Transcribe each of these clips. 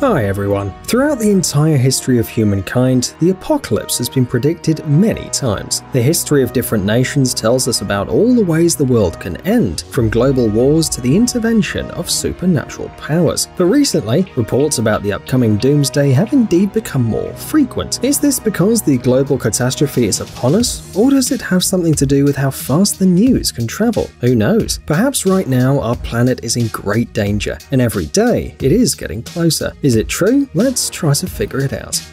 Hi everyone. Throughout the entire history of humankind, the apocalypse has been predicted many times. The history of different nations tells us about all the ways the world can end, from global wars to the intervention of supernatural powers. But recently, reports about the upcoming doomsday have indeed become more frequent. Is this because the global catastrophe is upon us, or does it have something to do with how fast the news can travel? Who knows? Perhaps right now our planet is in great danger, and every day it is getting closer. Is it true? Let's try to figure it out.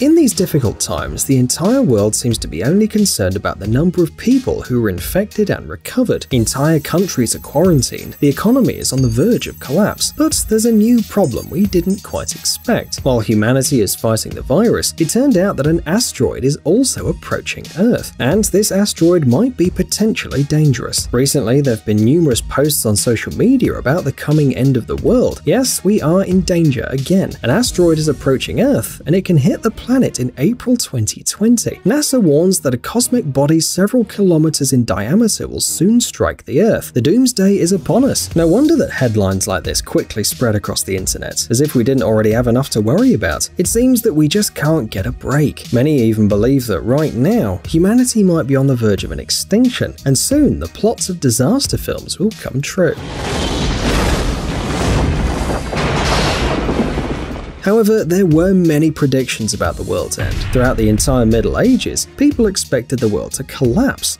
In these difficult times, the entire world seems to be only concerned about the number of people who are infected and recovered. Entire countries are quarantined, the economy is on the verge of collapse. But there's a new problem we didn't quite expect. While humanity is fighting the virus, it turned out that an asteroid is also approaching Earth, and this asteroid might be potentially dangerous. Recently, there have been numerous posts on social media about the coming end of the world. Yes, we are in danger again. An asteroid is approaching Earth, and it can hit the planet in April 2020. NASA warns that a cosmic body several kilometers in diameter will soon strike the Earth. The doomsday is upon us. No wonder that headlines like this quickly spread across the internet, as if we didn't already have enough to worry about. It seems that we just can't get a break. Many even believe that right now, humanity might be on the verge of an extinction, and soon the plots of disaster films will come true. However, there were many predictions about the world's end. Throughout the entire Middle Ages, people expected the world to collapse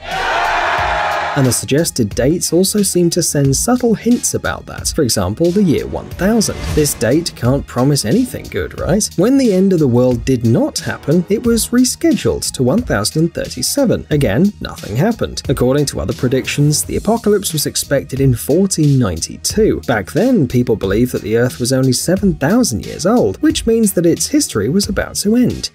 and the suggested dates also seem to send subtle hints about that, for example the year 1000. This date can't promise anything good, right? When the end of the world did not happen, it was rescheduled to 1037. Again, nothing happened. According to other predictions, the apocalypse was expected in 1492. Back then, people believed that the Earth was only 7,000 years old, which means that its history was about to end.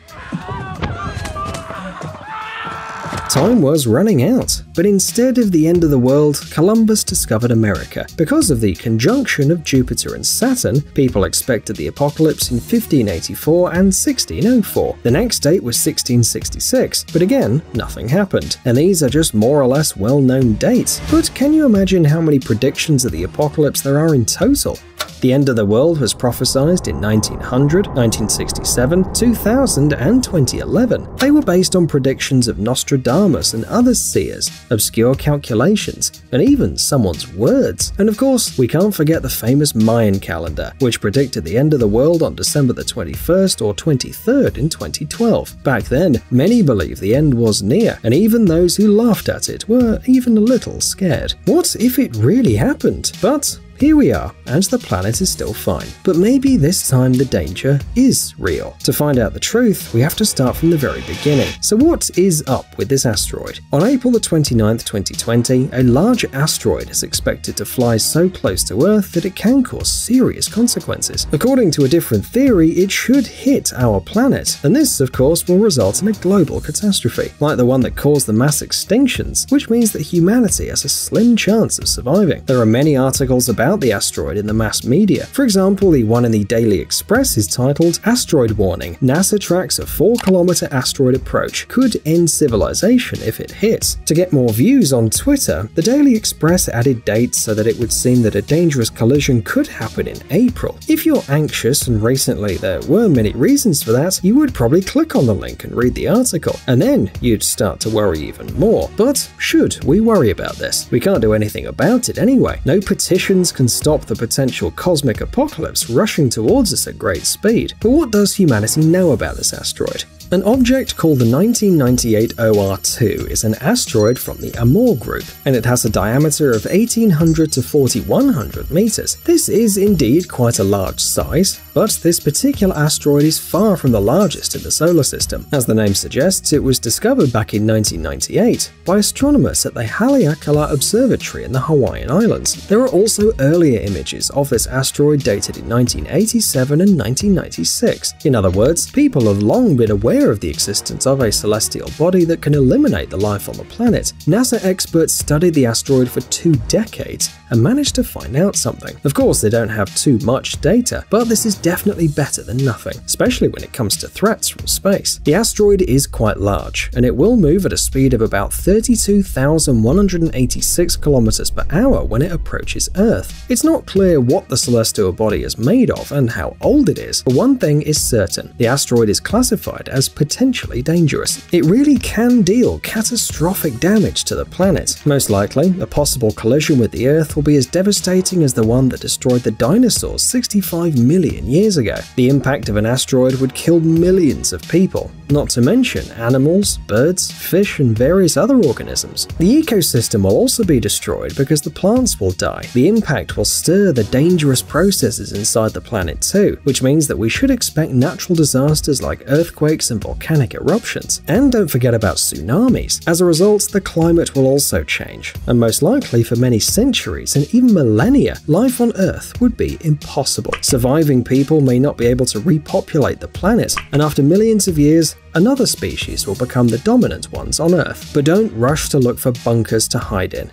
Time was running out, but instead of the end of the world, Columbus discovered America. Because of the conjunction of Jupiter and Saturn, people expected the apocalypse in 1584 and 1604. The next date was 1666, but again, nothing happened. And these are just more or less well-known dates. But can you imagine how many predictions of the apocalypse there are in total? The end of the world was prophesied in 1900, 1967, 2000, and 2011. They were based on predictions of Nostradamus and other seers, obscure calculations, and even someone's words. And of course, we can't forget the famous Mayan calendar, which predicted the end of the world on December the 21st or 23rd in 2012. Back then, many believed the end was near, and even those who laughed at it were even a little scared. What if it really happened? But here we are, and the planet is still fine. But maybe this time the danger is real. To find out the truth, we have to start from the very beginning. So what is up with this asteroid? On April the 29th, 2020, a large asteroid is expected to fly so close to Earth that it can cause serious consequences. According to a different theory, it should hit our planet, and this, of course, will result in a global catastrophe, like the one that caused the mass extinctions, which means that humanity has a slim chance of surviving. There are many articles about about the asteroid in the mass media. For example, the one in the Daily Express is titled Asteroid Warning NASA tracks a 4 kilometer asteroid approach could end civilization if it hits. To get more views on Twitter, the Daily Express added dates so that it would seem that a dangerous collision could happen in April. If you're anxious, and recently there were many reasons for that, you would probably click on the link and read the article, and then you'd start to worry even more. But should we worry about this? We can't do anything about it anyway. No petitions can stop the potential cosmic apocalypse rushing towards us at great speed. But what does humanity know about this asteroid? An object called the 1998 OR2 is an asteroid from the Amor group, and it has a diameter of 1800 to 4100 meters. This is indeed quite a large size, but this particular asteroid is far from the largest in the solar system. As the name suggests, it was discovered back in 1998 by astronomers at the Haleakala Observatory in the Hawaiian Islands. There are also earlier images of this asteroid dated in 1987 and 1996. In other words, people have long been aware aware of the existence of a celestial body that can eliminate the life on the planet. NASA experts studied the asteroid for two decades and managed to find out something. Of course, they don't have too much data, but this is definitely better than nothing, especially when it comes to threats from space. The asteroid is quite large, and it will move at a speed of about 32,186 kilometers per hour when it approaches Earth. It's not clear what the celestial body is made of and how old it is, but one thing is certain the asteroid is classified as potentially dangerous. It really can deal catastrophic damage to the planet. Most likely, a possible collision with the Earth will be as devastating as the one that destroyed the dinosaurs 65 million years ago. The impact of an asteroid would kill millions of people, not to mention animals, birds, fish, and various other organisms. The ecosystem will also be destroyed because the plants will die. The impact will stir the dangerous processes inside the planet too, which means that we should expect natural disasters like earthquakes and volcanic eruptions. And don't forget about tsunamis. As a result, the climate will also change, and most likely for many centuries and even millennia, life on Earth would be impossible. Surviving people may not be able to repopulate the planet, and after millions of years, another species will become the dominant ones on Earth. But don't rush to look for bunkers to hide in.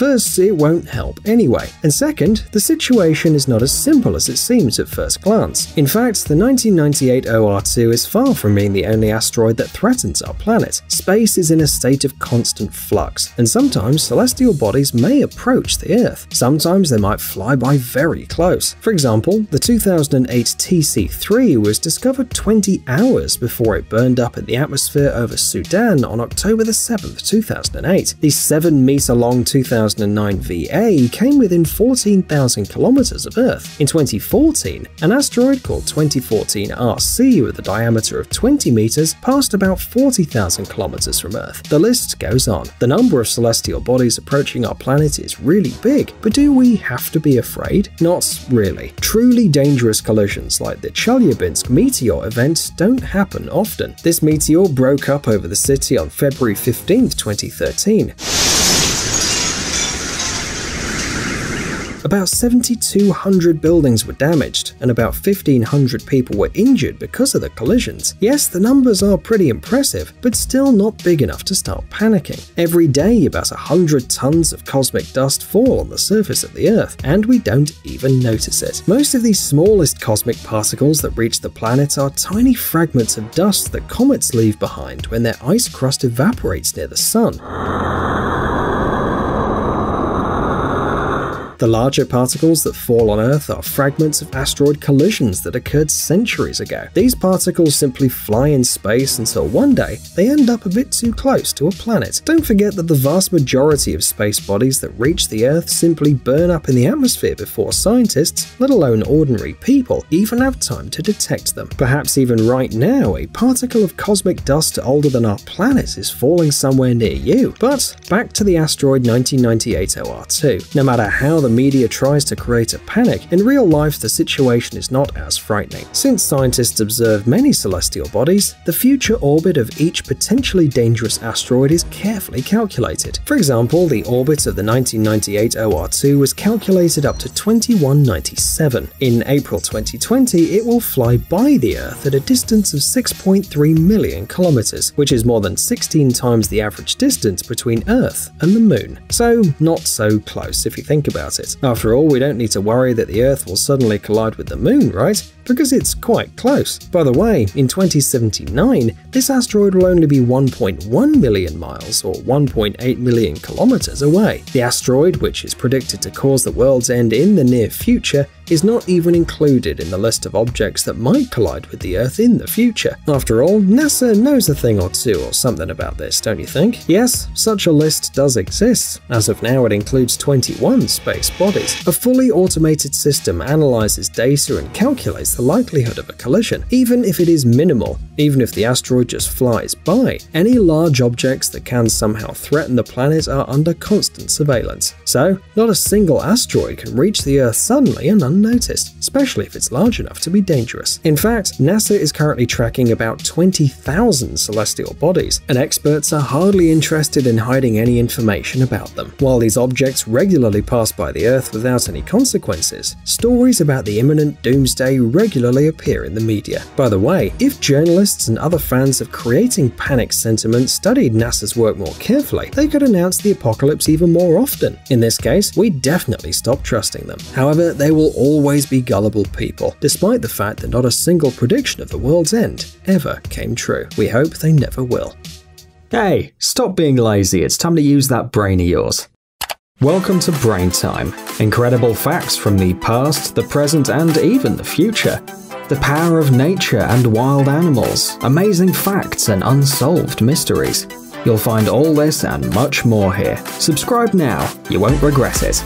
First, it won't help anyway, and second, the situation is not as simple as it seems at first glance. In fact, the 1998 OR2 is far from being the only asteroid that threatens our planet. Space is in a state of constant flux, and sometimes celestial bodies may approach the Earth. Sometimes they might fly by very close. For example, the 2008 TC3 was discovered 20 hours before it burned up in the atmosphere over Sudan on October 7, 2008. The 7 meter long 2000 2009 VA came within 14,000 kilometers of Earth. In 2014, an asteroid called 2014 RC with a diameter of 20 meters passed about 40,000 kilometers from Earth. The list goes on. The number of celestial bodies approaching our planet is really big, but do we have to be afraid? Not really. Truly dangerous collisions like the Chelyabinsk meteor event don't happen often. This meteor broke up over the city on February 15, 2013. About 7,200 buildings were damaged, and about 1,500 people were injured because of the collisions. Yes, the numbers are pretty impressive, but still not big enough to start panicking. Every day, about 100 tons of cosmic dust fall on the surface of the Earth, and we don't even notice it. Most of these smallest cosmic particles that reach the planet are tiny fragments of dust that comets leave behind when their ice crust evaporates near the sun. The larger particles that fall on Earth are fragments of asteroid collisions that occurred centuries ago. These particles simply fly in space until one day they end up a bit too close to a planet. Don't forget that the vast majority of space bodies that reach the Earth simply burn up in the atmosphere before scientists, let alone ordinary people, even have time to detect them. Perhaps even right now, a particle of cosmic dust older than our planet is falling somewhere near you. But back to the asteroid 1998 OR2. No matter how the media tries to create a panic, in real life the situation is not as frightening. Since scientists observe many celestial bodies, the future orbit of each potentially dangerous asteroid is carefully calculated. For example, the orbit of the 1998 OR2 was calculated up to 2197. In April 2020, it will fly by the Earth at a distance of 6.3 million kilometers, which is more than 16 times the average distance between Earth and the Moon. So, not so close if you think about it it. After all, we don't need to worry that the Earth will suddenly collide with the Moon, right? Because it's quite close. By the way, in 2079, this asteroid will only be 1.1 million miles or 1.8 million kilometers away. The asteroid, which is predicted to cause the world's end in the near future, is not even included in the list of objects that might collide with the Earth in the future. After all, NASA knows a thing or two or something about this, don't you think? Yes, such a list does exist. As of now, it includes 21 space bodies. A fully automated system analyzes data and calculates the likelihood of a collision, even if it is minimal, even if the asteroid just flies by. Any large objects that can somehow threaten the planet are under constant surveillance. So, not a single asteroid can reach the Earth suddenly and unnoticed, especially if it's large enough to be dangerous. In fact, NASA is currently tracking about 20,000 celestial bodies, and experts are hardly interested in hiding any information about them. While these objects regularly pass by the Earth without any consequences, stories about the imminent doomsday regularly appear in the media. By the way, if journalists and other fans of creating panic sentiment studied NASA's work more carefully, they could announce the apocalypse even more often. In this case, we definitely stop trusting them. However, they will always be gullible people, despite the fact that not a single prediction of the world's end ever came true. We hope they never will. Hey, stop being lazy, it's time to use that brain of yours. Welcome to Brain Time. Incredible facts from the past, the present, and even the future. The power of nature and wild animals, amazing facts and unsolved mysteries. You'll find all this and much more here. Subscribe now, you won't regret it.